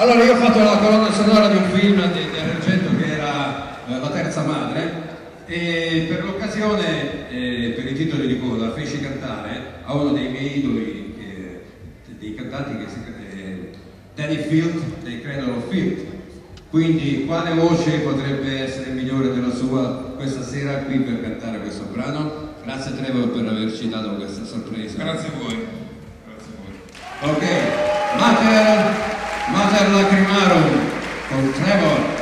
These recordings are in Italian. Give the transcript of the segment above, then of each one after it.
Allora io ho fatto la colonna sonora di un film di, Argento che era eh, La terza madre e per l'occasione, eh, per i titoli di coda, feci cantare a uno dei miei idoli, eh, dei cantanti che si eh, Danny Field, dei Cradle of Field. Quindi quale voce potrebbe essere migliore della sua questa sera qui per cantare questo brano? Grazie Trevor per averci dato questa sorpresa. Grazie a voi. Grazie a voi. Ok, Mater, Mater Lacrimarum con Trevor.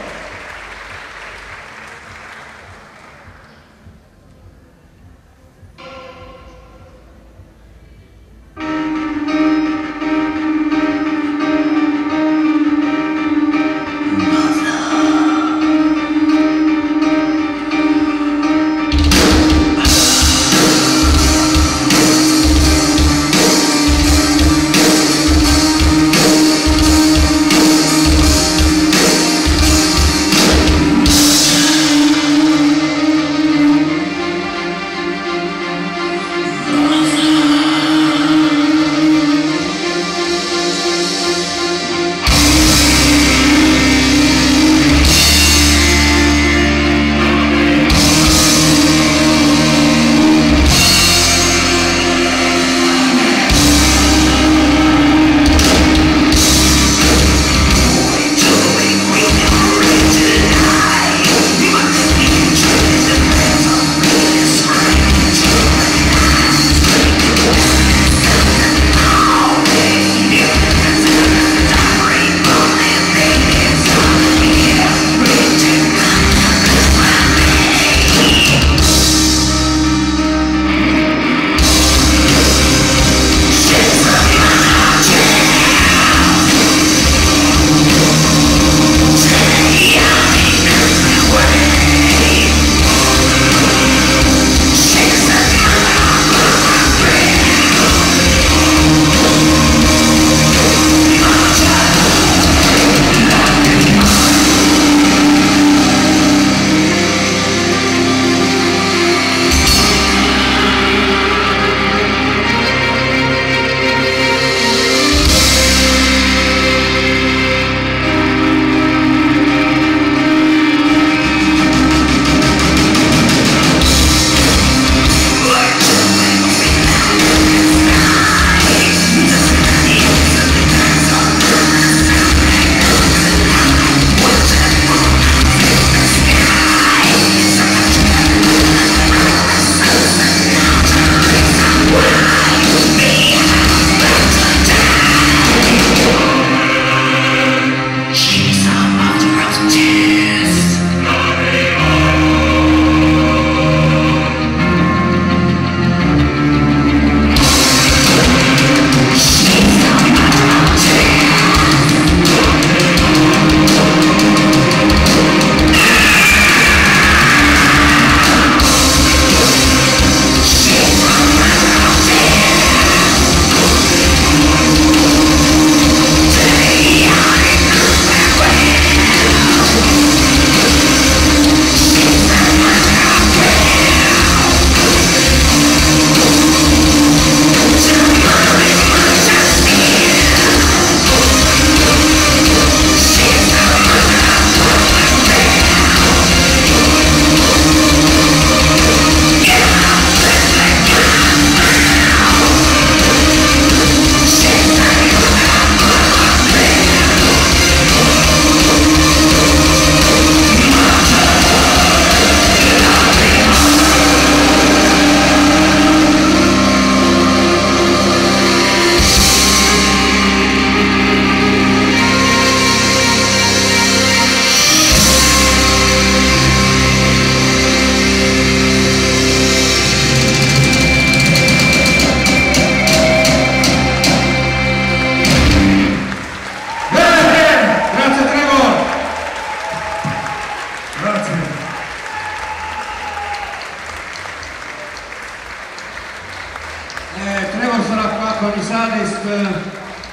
Eh, Trevor sarà qua con i Sadist eh,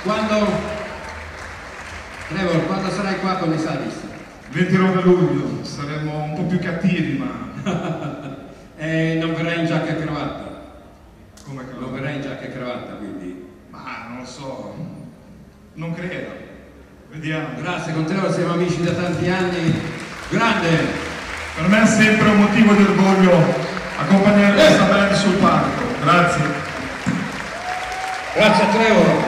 quando... Trevor, quando sarai qua con i Sadist? 29 luglio saremo un po' più cattivi, ma Eh, non verrai in giacca e cravatta? come che Non verrai in giacca e cravatta, quindi... Ma non lo so, non credo. Vediamo. Grazie, con Teo siamo amici da tanti anni. Grande! Per me è sempre un motivo di orgoglio accompagnare questa Grazie a Trevor.